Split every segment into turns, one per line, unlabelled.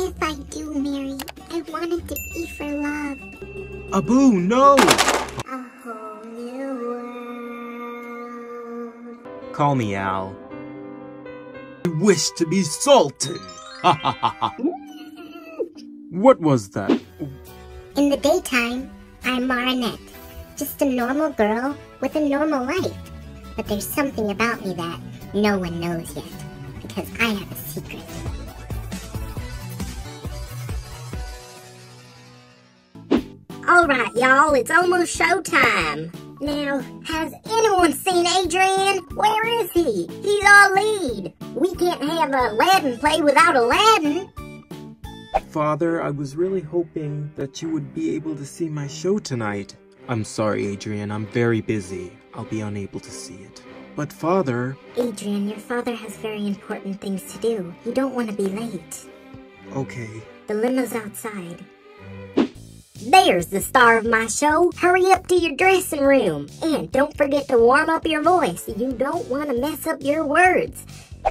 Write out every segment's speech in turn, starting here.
If I do marry, I want it to be for love.
Abu, no!
A whole new world.
Call me Al. I wish to be Sultan! Ha ha ha ha! What was that?
In the daytime, I'm Marinette. Just a normal girl with a normal life. But there's something about me that no one knows yet. Because I have a secret.
Alright, y'all, it's almost showtime. Now, has anyone seen Adrien? Where is he? He's our lead. We can't have Aladdin play without Aladdin.
Father, I was really hoping that you would be able to see my show tonight. I'm sorry, Adrien, I'm very busy. I'll be unable to see it. But Father...
Adrien, your father has very important things to do. You don't want to be late.
Okay.
The limo's outside.
There's the star of my show. Hurry up to your dressing room. And don't forget to warm up your voice. You don't want to mess up your words.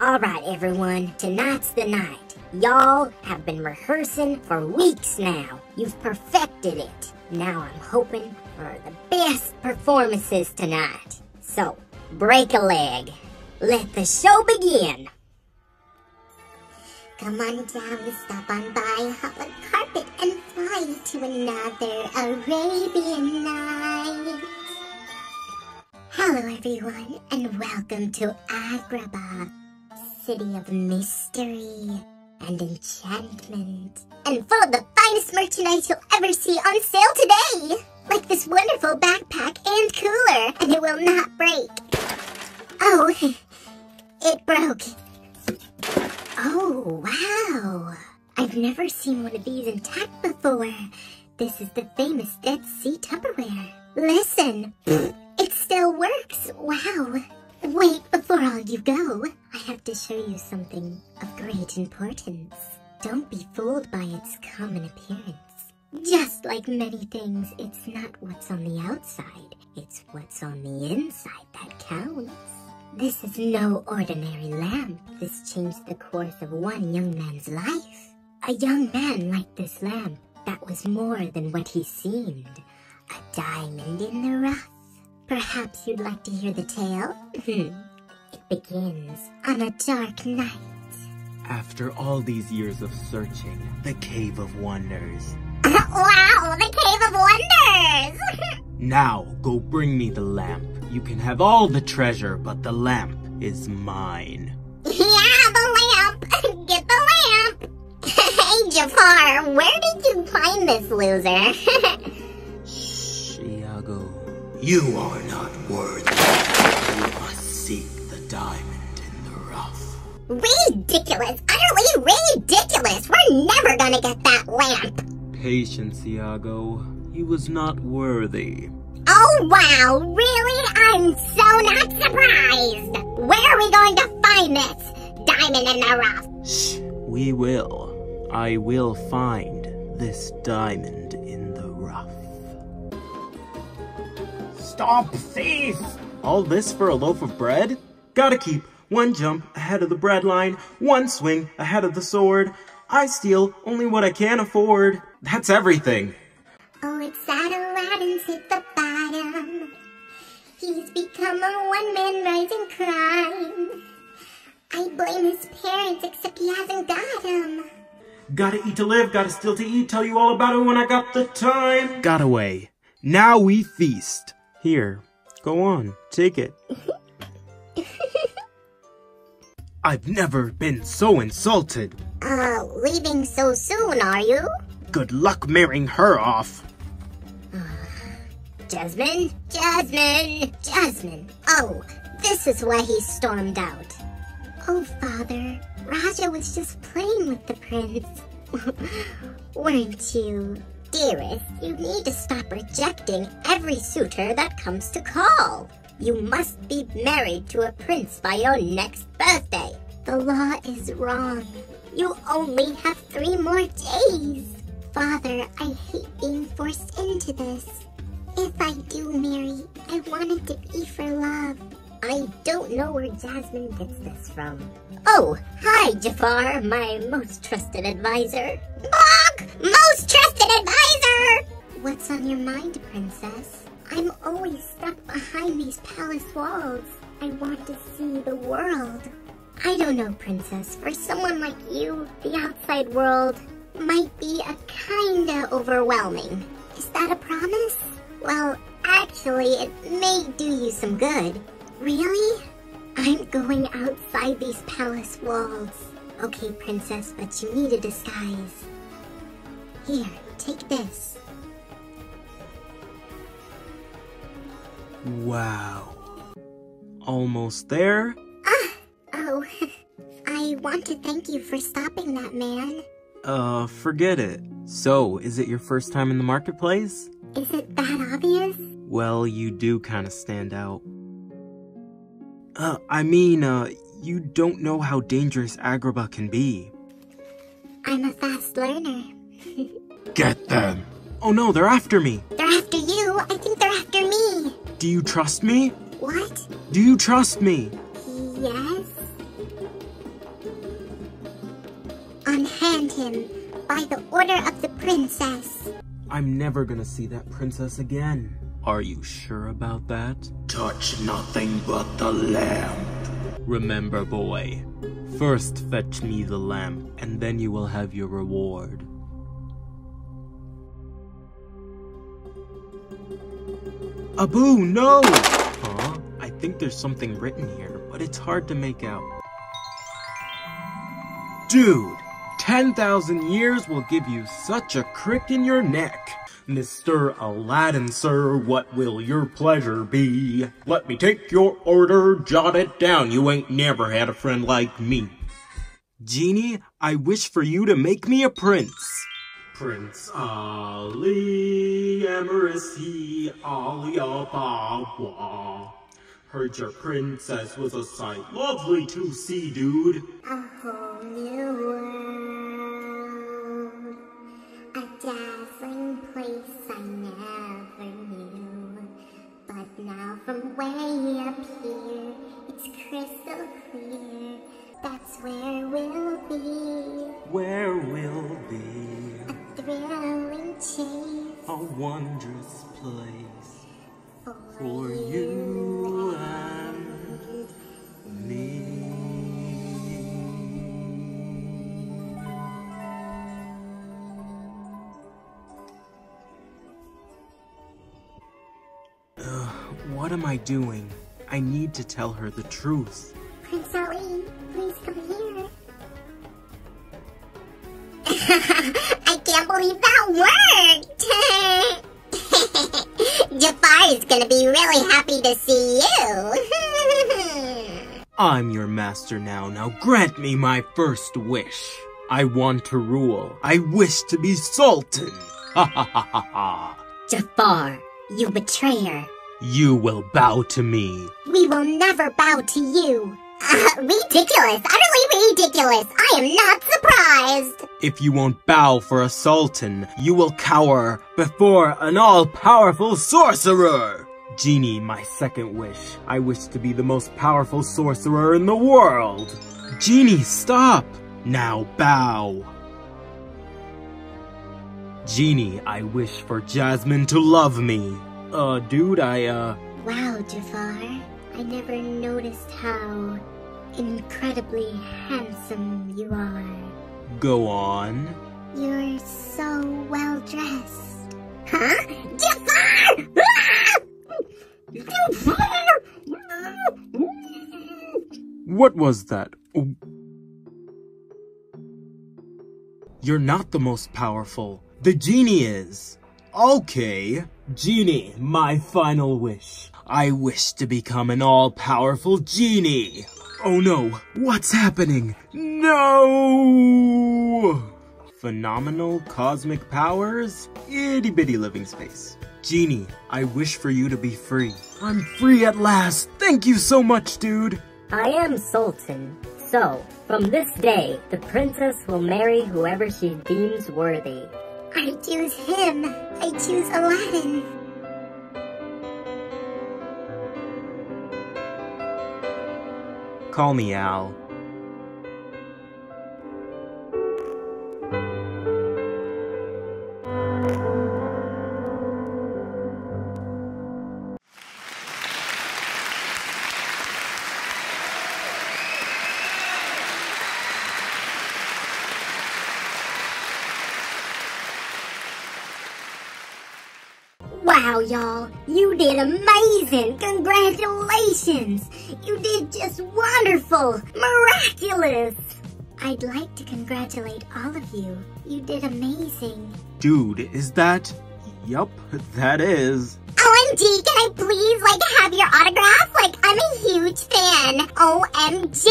Alright, everyone, tonight's the night. Y'all have been rehearsing for weeks now. You've perfected it. Now I'm hoping for the best performances tonight. So, break a leg. Let the show begin.
Come on down, stop on by, hop on carpet, and fly to another Arabian night. Hello, everyone, and welcome to Agrabah, city of mystery and enchantment, and full of the finest merchandise you'll ever see on sale today, like this wonderful backpack and cooler, and it will not break. Oh, it broke. Oh, wow. I've never seen one of these intact before. This is the famous Dead Sea Tupperware. Listen, it still works. Wow. Wait, before all you go, I have to show you something of great importance. Don't be fooled by its common appearance. Just like many things, it's not what's on the outside, it's what's on the inside that counts. This is no ordinary lamp. This changed the course of one young man's life. A young man like this lamp that was more than what he seemed. A diamond in the rough. Perhaps you'd like to hear the tale? Hmm. it begins on a dark night.
After all these years of searching, the Cave of Wonders.
wow, the Cave of Wonders!
Now, go bring me the lamp. You can have all the treasure, but the lamp is mine.
yeah, the lamp! Get the lamp! hey, Jafar, where did you find this loser?
Shh, Iago. You are not worthy. You must seek the diamond in the rough.
ridiculous! Utterly ridiculous! We're never gonna get that lamp!
Patience, Iago. He was not worthy.
Oh wow, really? I'm so not surprised! Where are we going to find this diamond in the rough?
Shh, we will. I will find this diamond in the rough. Stop, thief! All this for a loaf of bread? Gotta keep one jump ahead of the bread line, one swing ahead of the sword. I steal only what I can afford. That's everything.
He's become a one-man rising crime. I blame his parents, except he hasn't got him.
Gotta eat to live, gotta steal to eat, tell you all about it when I got the time. Got away. Now we feast. Here, go on, take it. I've never been so insulted.
Uh, leaving so soon, are you?
Good luck marrying her off.
Jasmine? Jasmine! Jasmine! Oh, this is why he stormed out. Oh, father, Rajah was just playing with the prince. Weren't you? Dearest, you need to stop rejecting every suitor that comes to call. You must be married to a prince by your next birthday. The law is wrong. You only have three more days. Father, I hate being forced into this. If I do marry, I want it to be for love.
I don't know where Jasmine gets this from. Oh, hi, Jafar, my most trusted advisor.
Bonk! Most trusted advisor! What's on your mind, princess? I'm always stuck behind these palace walls. I want to see the world. I don't know, princess. For someone like you, the outside world might be a kinda overwhelming. Is that a promise? Well, actually, it may do you some good. Really? I'm going outside these palace walls. Okay, princess, but you need a disguise. Here, take this.
Wow. Almost there? Ah!
Oh, I want to thank you for stopping that man.
Uh, forget it. So, is it your first time in the marketplace?
Is it that obvious?
Well, you do kind of stand out. Uh, I mean, uh, you don't know how dangerous Agrabah can be.
I'm a fast learner.
Get them! Oh no, they're after me!
They're after you. I think they're after me.
Do you trust me?
What?
Do you trust me?
Yes? Unhand him by the order of the princess.
I'm never gonna see that princess again. Are you sure about that?
Touch nothing but the lamp.
Remember, boy. First fetch me the lamp, and then you will have your reward. Abu, no! Huh? I think there's something written here, but it's hard to make out. Dude, 10,000 years will give you such a crick in your neck. Mr. Aladdin, sir, what will your pleasure be? Let me take your order, jot it down. You ain't never had a friend like me. Genie, I wish for you to make me a prince. Prince Ali Emirisi Alibaba. Heard your princess was a sight lovely to see, dude.
Uh-huh, a
whole
for,
for you and me. Ugh, what am I doing? I need to tell her the truth.
Prince Ali, please come here. I can't believe that worked! Is gonna be really happy to see you.
I'm your master now. Now grant me my first wish. I want to rule. I wish to be Sultan. Ha ha ha ha ha.
Jafar, you betrayer.
You will bow to me.
we will never bow to you. Uh, ridiculous, utterly ridiculous. I am not surprised.
If you won't bow for a sultan, you will cower before an all-powerful sorcerer. Genie, my second wish. I wish to be the most powerful sorcerer in the world. Genie, stop! Now bow. Genie, I wish for Jasmine to love me. Uh, dude, I, uh...
Wow, Jafar. I never noticed how incredibly handsome you are.
Go on.
You're so well dressed. Huh? Jafar!
What was that? You're not the most powerful. The genie is. Okay. Genie, my final wish. I wish to become an all-powerful genie. Oh no, what's happening? No! Phenomenal cosmic powers? Itty bitty living space. Genie, I wish for you to be free. I'm free at last. Thank you so much, dude.
I am Sultan. So, from this day, the princess will marry whoever she deems worthy.
I choose him. I choose Aladdin.
Call me Al.
Wow, y'all, you did amazing! Congratulations! You did just wonderful! Miraculous!
I'd like to congratulate all of you. You did amazing.
Dude, is that... Yup, that is.
OMG, can I please, like, have your autograph? Like, I'm a huge fan. OMG!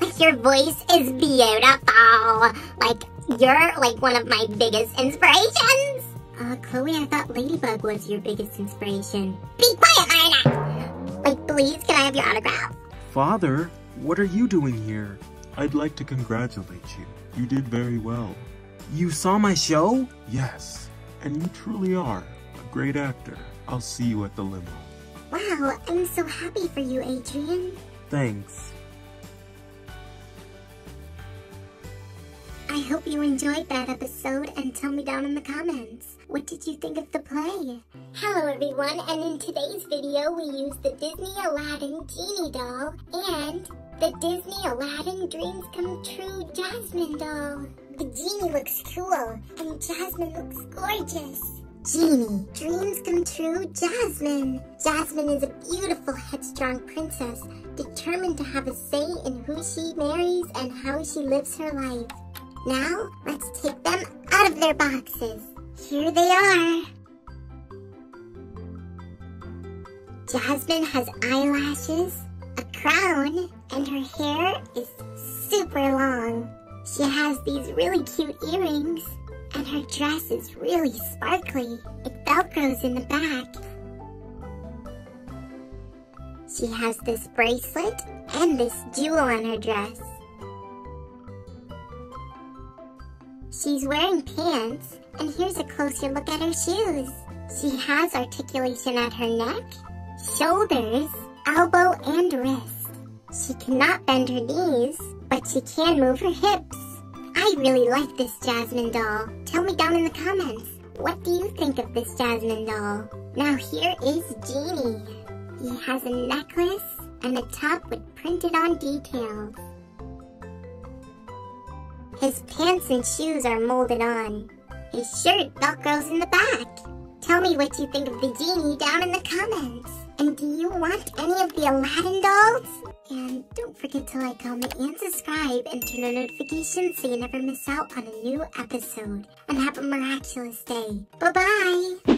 Like, your voice is beautiful. Like, you're, like, one of my biggest inspirations. Uh, Chloe, I thought Ladybug was your biggest inspiration. Be quiet, Marina! Like, please, can I have your autograph?
Father, what are you doing here?
I'd like to congratulate you. You did very well.
You saw my show?
Yes, and you truly are a great actor. I'll see you at the limo.
Wow, I'm so happy for you, Adrien.
Thanks.
I hope you enjoyed that episode and tell me down in the comments. What did you think of the play? Hello everyone, and in today's video we use the Disney Aladdin Genie doll and the Disney Aladdin Dreams Come True Jasmine doll. The Genie looks cool and Jasmine looks gorgeous. Genie, dreams come true, Jasmine. Jasmine is a beautiful, headstrong princess, determined to have a say in who she marries and how she lives her life. Now, let's take them out of their boxes. Here they are. Jasmine has eyelashes, a crown, and her hair is super long. She has these really cute earrings, and her dress is really sparkly. It velcros in the back. She has this bracelet and this jewel on her dress. She's wearing pants, and here's a closer look at her shoes. She has articulation at her neck, shoulders, elbow, and wrist. She cannot bend her knees, but she can move her hips. I really like this Jasmine doll. Tell me down in the comments, what do you think of this Jasmine doll? Now here is Genie. He has a necklace and a top with printed on details. His pants and shoes are molded on. His shirt velcros in the back. Tell me what you think of the genie down in the comments. And do you want any of the Aladdin dolls? And don't forget to like, comment, and subscribe and turn on notifications so you never miss out on a new episode. And have a miraculous day. Bye-bye!